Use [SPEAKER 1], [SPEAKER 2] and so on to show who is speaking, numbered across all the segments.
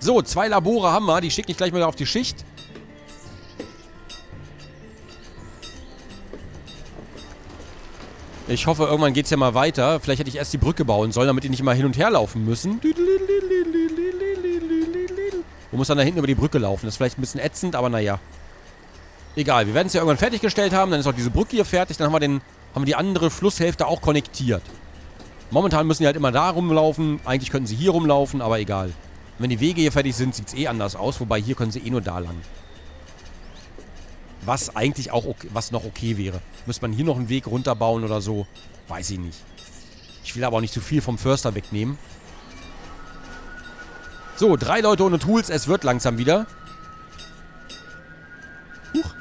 [SPEAKER 1] So, zwei Labore haben wir. Die schicke ich gleich mal auf die Schicht. Ich hoffe, irgendwann geht es ja mal weiter. Vielleicht hätte ich erst die Brücke bauen sollen, damit die nicht immer hin und her laufen müssen. Du musst dann da hinten über die Brücke laufen. Das ist vielleicht ein bisschen ätzend, aber naja. Egal, wir werden es ja irgendwann fertiggestellt haben. Dann ist auch diese Brücke hier fertig. Dann haben wir, den, haben wir die andere Flusshälfte auch konnektiert. Momentan müssen die halt immer da rumlaufen. Eigentlich könnten sie hier rumlaufen, aber egal. Wenn die Wege hier fertig sind, sieht es eh anders aus. Wobei hier können sie eh nur da lang. Was eigentlich auch okay, was noch okay wäre. Müsste man hier noch einen Weg runterbauen oder so? Weiß ich nicht. Ich will aber auch nicht zu viel vom Förster wegnehmen. So, drei Leute ohne Tools. Es wird langsam wieder. Huch.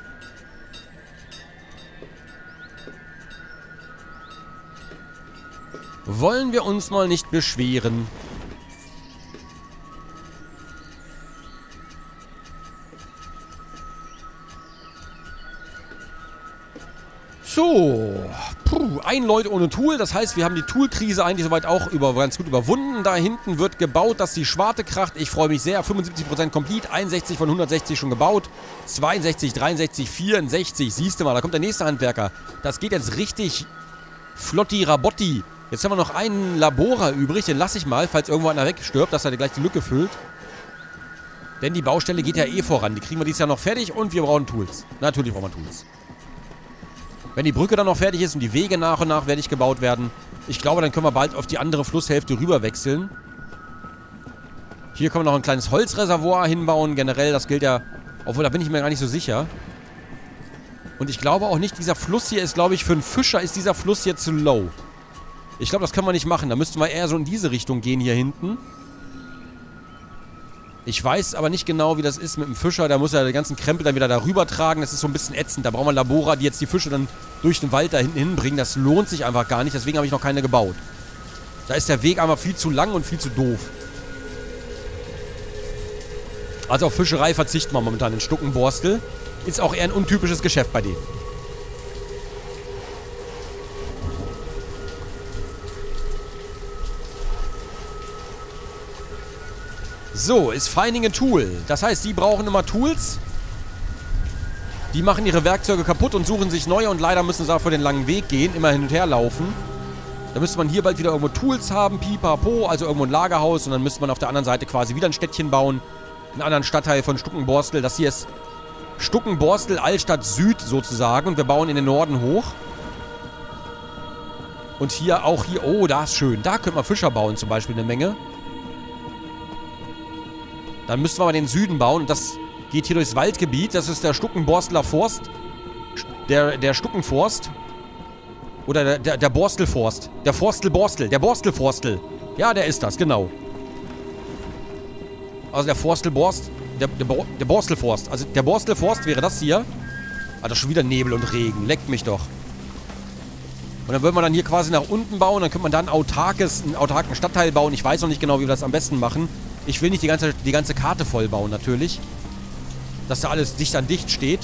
[SPEAKER 1] Wollen wir uns mal nicht beschweren. So, puh, ein Leute ohne Tool. Das heißt, wir haben die Toolkrise eigentlich soweit auch über, ganz gut überwunden. Da hinten wird gebaut, dass die Schwarte kracht. Ich freue mich sehr. 75% complete, 61 von 160 schon gebaut. 62, 63, 64. Siehst du mal, da kommt der nächste Handwerker. Das geht jetzt richtig flotti rabotti. Jetzt haben wir noch einen Laborer übrig. Den lasse ich mal, falls irgendwo einer wegstirbt, dass er gleich die Lücke füllt. Denn die Baustelle geht ja eh voran. Die kriegen wir dieses Jahr noch fertig und wir brauchen Tools. Natürlich brauchen wir Tools. Wenn die Brücke dann noch fertig ist und die Wege nach und nach fertig gebaut werden, ich glaube, dann können wir bald auf die andere Flusshälfte rüber wechseln. Hier können wir noch ein kleines Holzreservoir hinbauen. Generell, das gilt ja... Obwohl, da bin ich mir gar nicht so sicher. Und ich glaube auch nicht, dieser Fluss hier ist, glaube ich, für einen Fischer ist dieser Fluss hier zu low. Ich glaube, das können wir nicht machen. Da müssten wir eher so in diese Richtung gehen hier hinten. Ich weiß aber nicht genau, wie das ist mit dem Fischer. Da muss er den ganzen Krempel dann wieder darüber tragen. Das ist so ein bisschen ätzend. Da brauchen wir Labora, die jetzt die Fische dann durch den Wald da hinten hinbringen. Das lohnt sich einfach gar nicht. Deswegen habe ich noch keine gebaut. Da ist der Weg einfach viel zu lang und viel zu doof. Also auf Fischerei verzichten wir momentan in Stuckenborstel. Ist auch eher ein untypisches Geschäft bei denen. So, ist Finding a Tool. Das heißt, die brauchen immer Tools. Die machen ihre Werkzeuge kaputt und suchen sich neue und leider müssen sie dafür den langen Weg gehen, immer hin und her laufen. Da müsste man hier bald wieder irgendwo Tools haben, pipapo, also irgendwo ein Lagerhaus und dann müsste man auf der anderen Seite quasi wieder ein Städtchen bauen. Einen anderen Stadtteil von Stuckenborstel. Das hier ist Stuckenborstel Altstadt Süd sozusagen und wir bauen in den Norden hoch. Und hier auch hier, oh, da ist schön. Da könnte man Fischer bauen zum Beispiel eine Menge. Dann müssten wir mal den Süden bauen. Das geht hier durchs Waldgebiet. Das ist der Stuckenborstler Forst. Der, der Stuckenforst. Oder der, der, der Borstelforst. Der Forstelborstel. Der Borstelforstel. Ja, der ist das, genau. Also der Forstelborst. Der, der, der Borstelforst. Also der Borstelforst wäre das hier. Ah, das ist schon wieder Nebel und Regen. Leckt mich doch. Und dann würde man dann hier quasi nach unten bauen. Dann könnte man dann autarkes, einen autarken Stadtteil bauen. Ich weiß noch nicht genau, wie wir das am besten machen. Ich will nicht die ganze, die ganze Karte vollbauen, natürlich. Dass da alles dicht an dicht steht.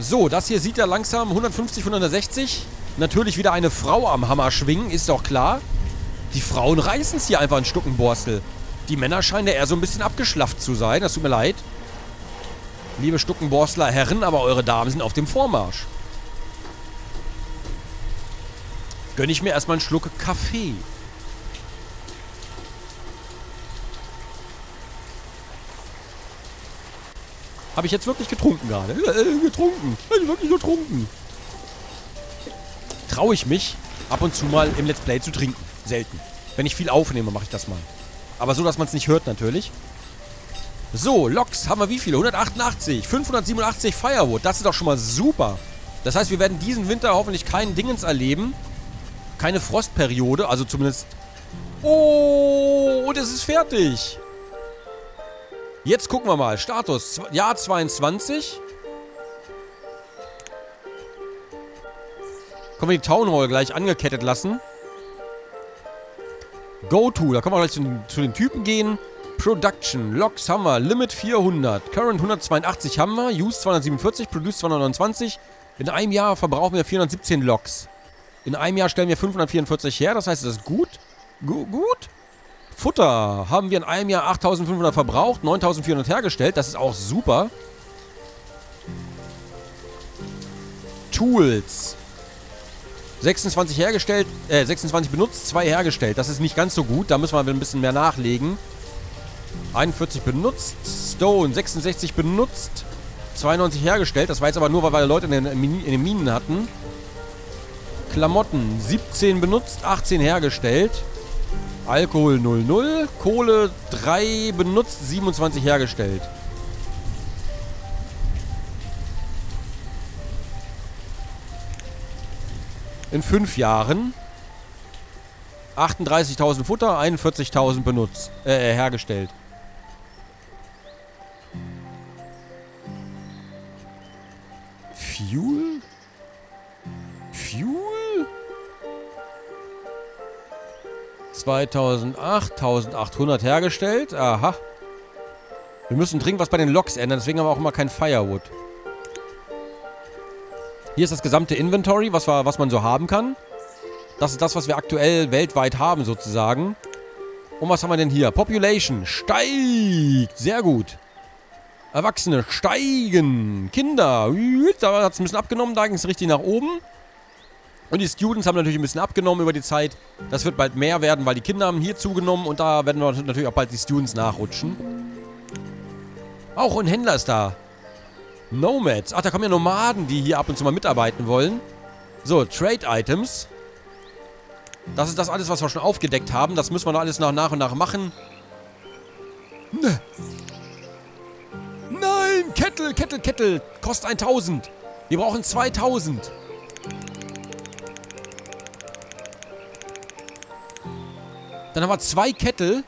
[SPEAKER 1] So, das hier sieht ja langsam 150 von 160. Natürlich wieder eine Frau am Hammer schwingen, ist doch klar. Die Frauen reißen es hier einfach ein Stuckenborstel. Die Männer scheinen ja eher so ein bisschen abgeschlafft zu sein. Das tut mir leid. Liebe Stuckenborstler Herren, aber eure Damen sind auf dem Vormarsch. Gönne ich mir erstmal einen Schluck Kaffee. Habe ich jetzt wirklich getrunken gerade? Äh, getrunken. Habe ich wirklich getrunken. Traue ich mich, ab und zu mal im Let's Play zu trinken. Selten. Wenn ich viel aufnehme, mache ich das mal. Aber so, dass man es nicht hört natürlich. So, Loks haben wir wie viele? 188, 587 Firewood. Das ist doch schon mal super. Das heißt, wir werden diesen Winter hoffentlich keinen Dingens erleben keine Frostperiode, also zumindest... Oh, und es ist fertig. Jetzt gucken wir mal. Status, Jahr 22. Können wir die Town Hall gleich angekettet lassen. Go-To, da können wir gleich zu, zu, den Typen gehen. Production, Logs haben wir, Limit 400, Current 182 haben wir, Use 247, Produce 229, In einem Jahr verbrauchen wir 417 Loks. In einem Jahr stellen wir 544 her, das heißt, das ist gut. Gu gut. Futter haben wir in einem Jahr 8500 verbraucht, 9400 hergestellt, das ist auch super. Tools. 26 hergestellt, äh, 26 benutzt, 2 hergestellt. Das ist nicht ganz so gut, da müssen wir ein bisschen mehr nachlegen. 41 benutzt, Stone 66 benutzt, 92 hergestellt. Das war jetzt aber nur, weil wir Leute in den, in den Minen hatten. Klamotten 17 benutzt, 18 hergestellt. Alkohol 00, Kohle 3 benutzt, 27 hergestellt. In fünf Jahren 38.000 Futter, 41.000 benutzt, äh, hergestellt. Fuel? Fuel? 2008, 1800 hergestellt. Aha. Wir müssen dringend was bei den Loks ändern, deswegen haben wir auch immer kein Firewood. Hier ist das gesamte Inventory, was, wir, was man so haben kann. Das ist das, was wir aktuell weltweit haben, sozusagen. Und was haben wir denn hier? Population steigt. Sehr gut. Erwachsene steigen. Kinder. Da hat es ein bisschen abgenommen. Da ging es richtig nach oben. Und die Students haben natürlich ein bisschen abgenommen über die Zeit. Das wird bald mehr werden, weil die Kinder haben hier zugenommen. Und da werden wir natürlich auch bald die Students nachrutschen. Auch ein Händler ist da. Nomads. Ach, da kommen ja Nomaden, die hier ab und zu mal mitarbeiten wollen. So, Trade Items. Das ist das alles, was wir schon aufgedeckt haben. Das müssen wir noch alles nach, nach und nach machen. Ne. Nein, Kettel, Kettel, Kettel. Kostet 1000. Wir brauchen 2000. Dann haben wir zwei Kettel.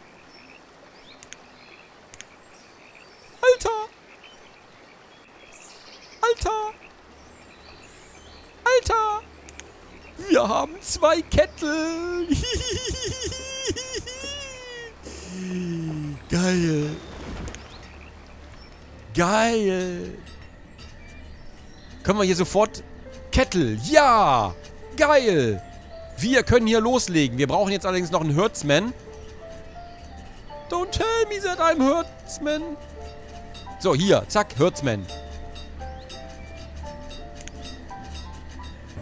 [SPEAKER 1] Wir haben zwei Kettel. Geil. Geil. Können wir hier sofort... Kettel. Ja. Geil. Wir können hier loslegen. Wir brauchen jetzt allerdings noch einen Hertzman. Don't tell me that I'm Hertzman. So, hier. Zack, Hertzman.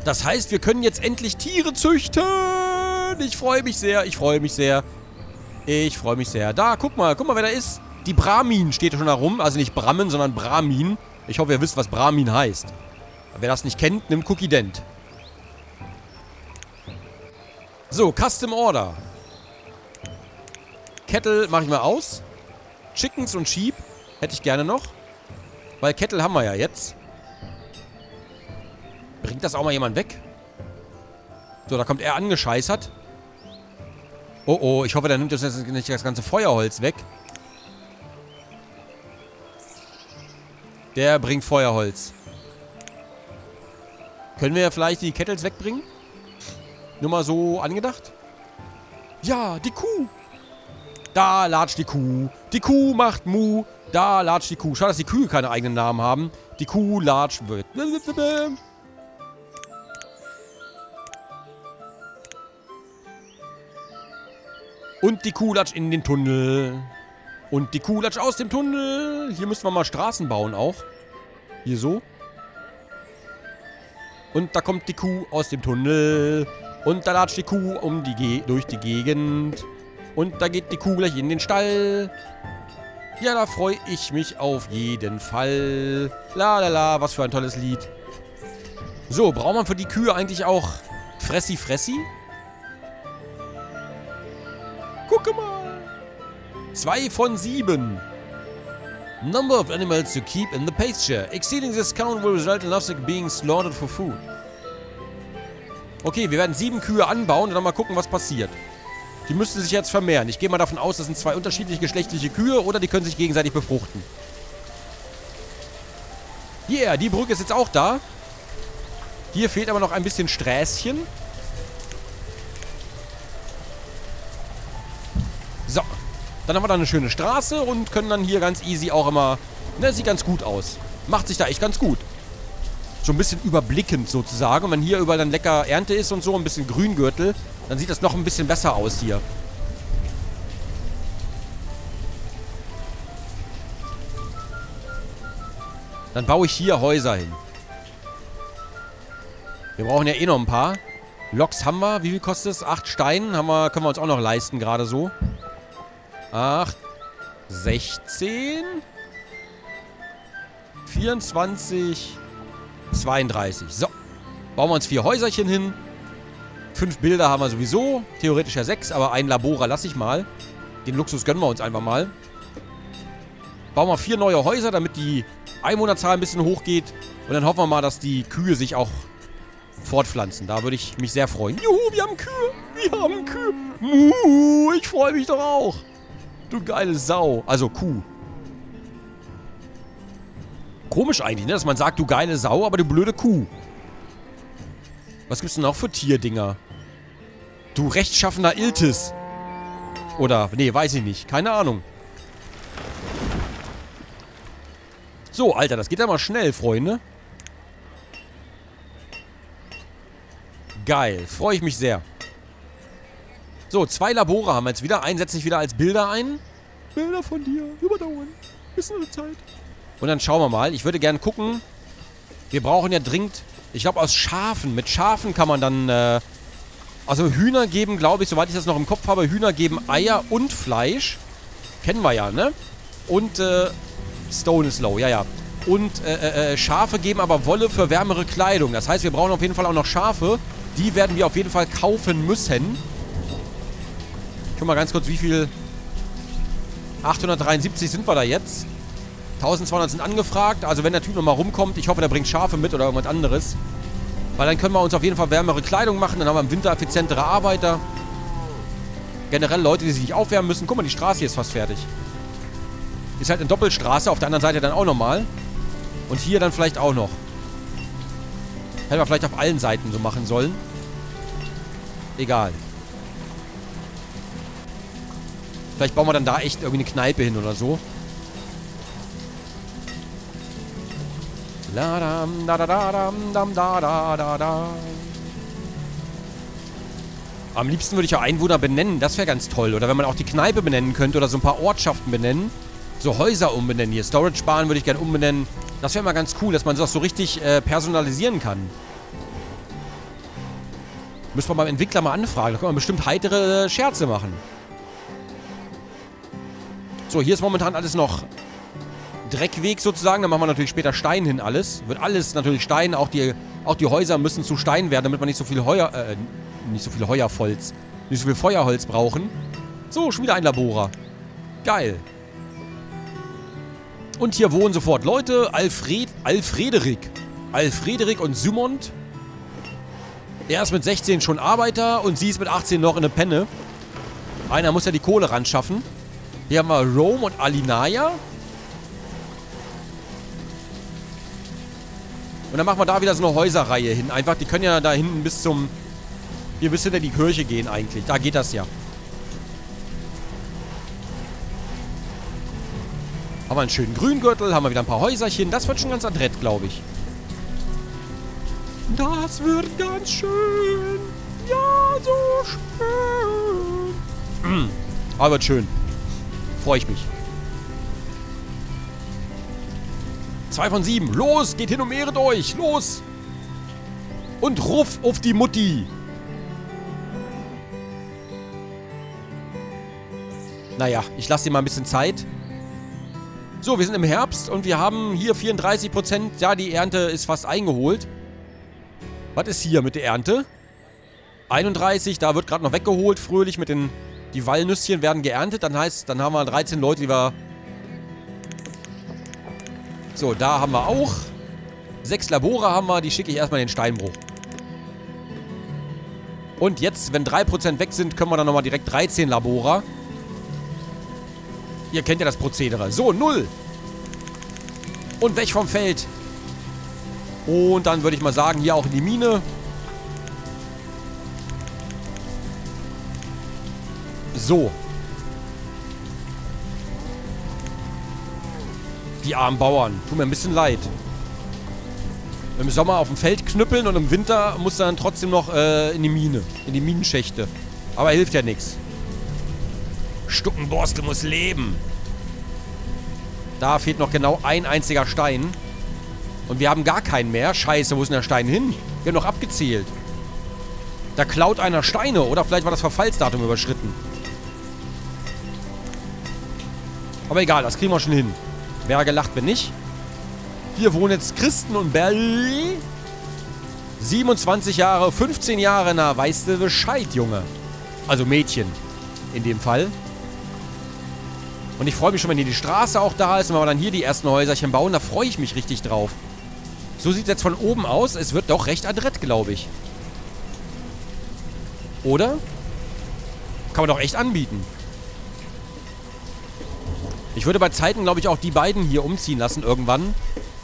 [SPEAKER 1] Das heißt, wir können jetzt endlich Tiere züchten. Ich freue mich sehr, ich freue mich sehr. Ich freue mich sehr. Da, guck mal, guck mal, wer da ist. Die Brahmin steht schon da rum. Also nicht Brahmin, sondern Brahmin. Ich hoffe, ihr wisst, was Brahmin heißt. Wer das nicht kennt, nimmt Cookie Dent. So, Custom Order. Kettle mache ich mal aus. Chickens und Sheep hätte ich gerne noch. Weil Kettle haben wir ja jetzt. Bringt das auch mal jemand weg? So, da kommt er angescheißert. Oh, oh, ich hoffe, der nimmt jetzt nicht das ganze Feuerholz weg. Der bringt Feuerholz. Können wir vielleicht die Kettles wegbringen? Nur mal so angedacht? Ja, die Kuh. Da latscht die Kuh. Die Kuh macht Mu. Da latscht die Kuh. Schade, dass die Kühe keine eigenen Namen haben. Die Kuh latscht wird. Und die Kulatsch in den Tunnel. Und die Kulatsch aus dem Tunnel. Hier müssen wir mal Straßen bauen auch. Hier so. Und da kommt die Kuh aus dem Tunnel. Und da latscht die Kuh um die Ge durch die Gegend. Und da geht die Kuh gleich in den Stall. Ja, da freue ich mich auf jeden Fall. La la la, was für ein tolles Lied. So, braucht man für die Kühe eigentlich auch Fressi Fressi? Gucke mal. Zwei von sieben. Number of animals to keep in the pasture. Exceeding this count will result in nothing being slaughtered for food. Okay, wir werden sieben Kühe anbauen und dann mal gucken, was passiert. Die müssten sich jetzt vermehren. Ich gehe mal davon aus, das sind zwei unterschiedliche geschlechtliche Kühe oder die können sich gegenseitig befruchten. Yeah, die Brücke ist jetzt auch da. Hier fehlt aber noch ein bisschen Sträßchen. So. Dann haben wir da eine schöne Straße und können dann hier ganz easy auch immer... Ne, sieht ganz gut aus. Macht sich da echt ganz gut. So ein bisschen überblickend sozusagen. Und wenn hier überall dann lecker Ernte ist und so, ein bisschen Grüngürtel, dann sieht das noch ein bisschen besser aus hier. Dann baue ich hier Häuser hin. Wir brauchen ja eh noch ein paar. Loks haben wir. Wie viel kostet es? Acht Steine haben wir, können wir uns auch noch leisten, gerade so. Acht. 16. 24. 32. So. Bauen wir uns vier Häuserchen hin. Fünf Bilder haben wir sowieso. Theoretisch ja sechs, aber ein Laborer lasse ich mal. Den Luxus gönnen wir uns einfach mal. Bauen wir vier neue Häuser, damit die Einwohnerzahl ein bisschen hochgeht. Und dann hoffen wir mal, dass die Kühe sich auch fortpflanzen. Da würde ich mich sehr freuen. Juhu, wir haben Kühe. Wir haben Kühe. Muhu, ich freue mich doch auch. Du geile Sau. Also Kuh. Komisch eigentlich, ne? Dass man sagt, du geile Sau, aber du blöde Kuh. Was gibt's denn noch für Tierdinger? Du rechtschaffener Iltis. Oder, nee, weiß ich nicht. Keine Ahnung. So, Alter, das geht ja mal schnell, Freunde. Geil. Freue ich mich sehr. So, zwei Labore haben wir jetzt wieder. Einen setze ich wieder als Bilder ein. Bilder von dir. Überdauern. Ist eine Zeit. Und dann schauen wir mal. Ich würde gerne gucken. Wir brauchen ja dringend... Ich glaube, aus Schafen. Mit Schafen kann man dann... Äh, also Hühner geben, glaube ich, soweit ich das noch im Kopf habe, Hühner geben Eier und Fleisch. Kennen wir ja, ne? Und, äh, Stone is low, ja, ja. Und, äh, äh, äh, Schafe geben aber Wolle für wärmere Kleidung. Das heißt, wir brauchen auf jeden Fall auch noch Schafe. Die werden wir auf jeden Fall kaufen müssen. Ich guck mal ganz kurz, wie viel... 873 sind wir da jetzt. 1200 sind angefragt. Also wenn der Typ nochmal rumkommt, ich hoffe, der bringt Schafe mit oder irgendwas anderes. Weil dann können wir uns auf jeden Fall wärmere Kleidung machen. Dann haben wir im Winter effizientere Arbeiter. Generell Leute, die sich nicht aufwärmen müssen. Guck mal, die Straße hier ist fast fertig. Ist halt eine Doppelstraße. Auf der anderen Seite dann auch nochmal. Und hier dann vielleicht auch noch. Hätten wir vielleicht auf allen Seiten so machen sollen. Egal. Vielleicht bauen wir dann da echt irgendwie eine Kneipe hin oder so. La dam da da da dam dam da da da da. Am liebsten würde ich ja Einwohner benennen. Das wäre ganz toll. Oder wenn man auch die Kneipe benennen könnte oder so ein paar Ortschaften benennen. So Häuser umbenennen hier. Storage Bahn würde ich gerne umbenennen. Das wäre mal ganz cool, dass man das so richtig äh, personalisieren kann. Müssen wir beim Entwickler mal anfragen. Da kann man bestimmt heitere äh, Scherze machen. So, hier ist momentan alles noch Dreckweg sozusagen. Da machen wir natürlich später Stein hin alles. Wird alles natürlich Stein. Auch die, auch die Häuser müssen zu Stein werden, damit wir nicht so viel Heuer, äh, nicht so viel Heuerholz, nicht so viel Feuerholz brauchen. So, schon wieder ein Laborer. Geil. Und hier wohnen sofort Leute. Alfred, Alfrederik. Alfrederik und Symond. Er ist mit 16 schon Arbeiter und sie ist mit 18 noch in der Penne. Einer muss ja die Kohle ran schaffen. Hier haben wir Rome und Alinaya. Und dann machen wir da wieder so eine Häuserreihe hin. Einfach, die können ja da hinten bis zum... Hier bis hinter die Kirche gehen eigentlich. Da geht das ja. Haben wir einen schönen Grüngürtel, haben wir wieder ein paar Häuserchen. Das wird schon ganz adrett, glaube ich. Das wird ganz schön. Ja, so schön. Aber wird schön. Freue ich mich. Zwei von sieben. Los, geht hin und mehret euch. Los. Und ruff auf die Mutti. Naja, ich lasse dir mal ein bisschen Zeit. So, wir sind im Herbst und wir haben hier 34%. Ja, die Ernte ist fast eingeholt. Was ist hier mit der Ernte? 31, da wird gerade noch weggeholt, fröhlich mit den... Die Walnüsschen werden geerntet, dann heißt, dann haben wir 13 Leute, die wir... So, da haben wir auch. Sechs Labore haben wir, die schicke ich erstmal in den Steinbruch. Und jetzt, wenn 3% weg sind, können wir dann nochmal direkt 13 Labore. Ihr kennt ja das Prozedere. So, null. Und weg vom Feld. Und dann würde ich mal sagen, hier auch in die Mine. So. Die armen Bauern. Tut mir ein bisschen leid. Im Sommer auf dem Feld knüppeln und im Winter muss er dann trotzdem noch äh, in die Mine. In die Minenschächte. Aber hilft ja nichts. Stuckenborstel muss leben. Da fehlt noch genau ein einziger Stein. Und wir haben gar keinen mehr. Scheiße, wo ist denn der Stein hin? Wir haben noch abgezählt. Da klaut einer Steine. Oder vielleicht war das Verfallsdatum überschritten. Aber egal, das kriegen wir schon hin. Wäre gelacht, wenn nicht. Hier wohnen jetzt Christen und Berl. 27 Jahre, 15 Jahre, na, weißt du Bescheid, Junge. Also Mädchen. In dem Fall. Und ich freue mich schon, wenn hier die Straße auch da ist und wenn wir dann hier die ersten Häuserchen bauen. Da freue ich mich richtig drauf. So sieht es jetzt von oben aus. Es wird doch recht adrett, glaube ich. Oder? Kann man doch echt anbieten. Ich würde bei Zeiten, glaube ich, auch die beiden hier umziehen lassen irgendwann.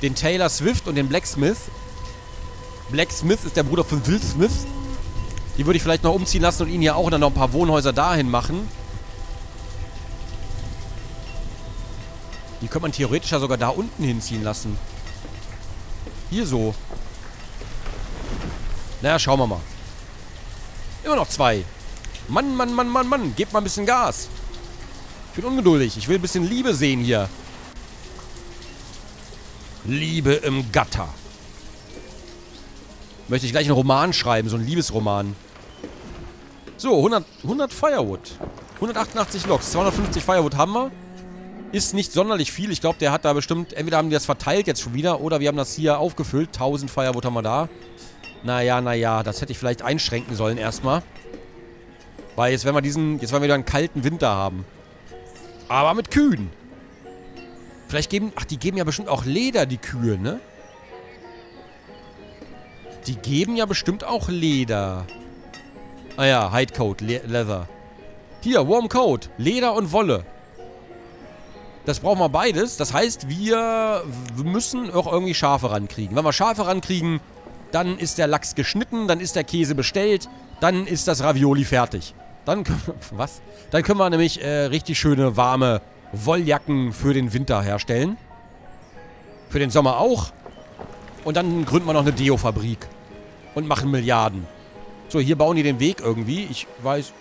[SPEAKER 1] Den Taylor Swift und den Blacksmith. Blacksmith ist der Bruder von Will Smith. Die würde ich vielleicht noch umziehen lassen und ihn hier auch dann noch ein paar Wohnhäuser dahin machen. Die könnte man theoretisch ja sogar da unten hinziehen lassen. Hier so. Naja, schauen wir mal. Immer noch zwei. Mann, Mann, Mann, Mann, Mann. Gebt mal ein bisschen Gas. Ich bin ungeduldig. Ich will ein bisschen Liebe sehen hier. Liebe im Gatter. Möchte ich gleich einen Roman schreiben, so einen Liebesroman. So, 100, 100 Firewood. 188 Loks, 250 Firewood haben wir. Ist nicht sonderlich viel. Ich glaube, der hat da bestimmt... Entweder haben die das verteilt jetzt schon wieder oder wir haben das hier aufgefüllt. 1000 Firewood haben wir da. Naja, naja, das hätte ich vielleicht einschränken sollen erstmal. Weil jetzt werden wir diesen... Jetzt werden wir wieder einen kalten Winter haben. Aber mit Kühen. Vielleicht geben... Ach, die geben ja bestimmt auch Leder, die Kühe, ne? Die geben ja bestimmt auch Leder. Ah ja, Hidecoat, Le Leather. Hier, Warm Coat, Leder und Wolle. Das brauchen wir beides. Das heißt, wir müssen auch irgendwie Schafe rankriegen. Wenn wir Schafe rankriegen, dann ist der Lachs geschnitten, dann ist der Käse bestellt, dann ist das Ravioli fertig. Dann können wir, was? Dann können wir nämlich äh, richtig schöne, warme Wolljacken für den Winter herstellen. Für den Sommer auch. Und dann gründen wir noch eine Deo-Fabrik. Und machen Milliarden. So, hier bauen die den Weg irgendwie. Ich weiß...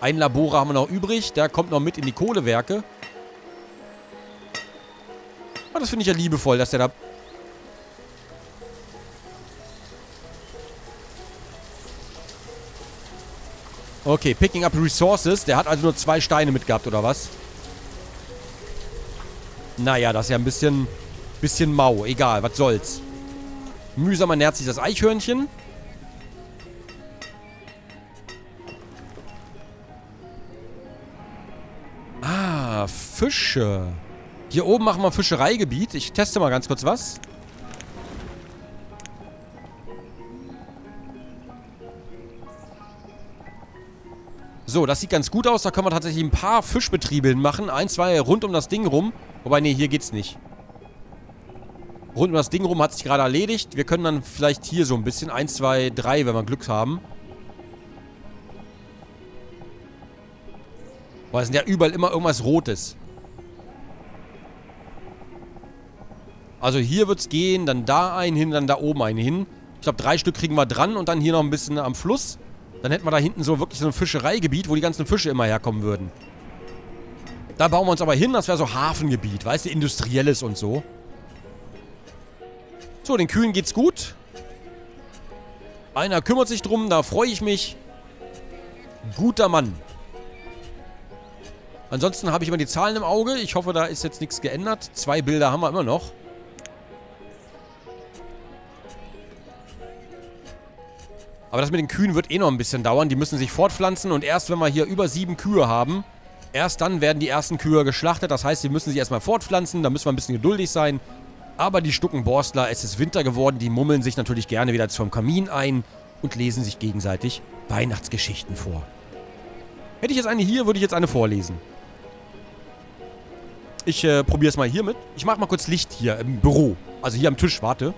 [SPEAKER 1] Ein Laborer haben wir noch übrig. Der kommt noch mit in die Kohlewerke. Oh, das finde ich ja liebevoll, dass der da... Okay, picking up resources. Der hat also nur zwei Steine mitgehabt, oder was? Naja, das ist ja ein bisschen... Bisschen mau. Egal, was soll's. Mühsam ernährt sich das Eichhörnchen. Ah, Fische. Hier oben machen wir ein Fischereigebiet. Ich teste mal ganz kurz was. So, das sieht ganz gut aus. Da können wir tatsächlich ein paar Fischbetriebe hinmachen. Ein, zwei rund um das Ding rum. Wobei, nee, hier geht's nicht. Rund um das Ding rum hat sich gerade erledigt. Wir können dann vielleicht hier so ein bisschen. Eins, zwei, drei, wenn wir Glück haben. Boah, es sind ja überall immer irgendwas Rotes. Also hier wird es gehen, dann da einen hin, dann da oben einen hin. Ich glaube, drei Stück kriegen wir dran und dann hier noch ein bisschen am Fluss. Dann hätten wir da hinten so wirklich so ein Fischereigebiet, wo die ganzen Fische immer herkommen würden. Da bauen wir uns aber hin, das wäre so Hafengebiet, weißt du, industrielles und so. So, den Kühen geht's gut. Einer kümmert sich drum, da freue ich mich. Guter Mann. Ansonsten habe ich immer die Zahlen im Auge. Ich hoffe, da ist jetzt nichts geändert. Zwei Bilder haben wir immer noch. Aber das mit den Kühen wird eh noch ein bisschen dauern. Die müssen sich fortpflanzen und erst wenn wir hier über sieben Kühe haben, erst dann werden die ersten Kühe geschlachtet. Das heißt, sie müssen sich erstmal fortpflanzen. Da müssen wir ein bisschen geduldig sein. Aber die Stuckenborstler, es ist Winter geworden. Die mummeln sich natürlich gerne wieder zum Kamin ein und lesen sich gegenseitig Weihnachtsgeschichten vor. Hätte ich jetzt eine hier, würde ich jetzt eine vorlesen. Ich äh, probiere es mal hier mit. Ich mache mal kurz Licht hier im Büro. Also hier am Tisch. Warte.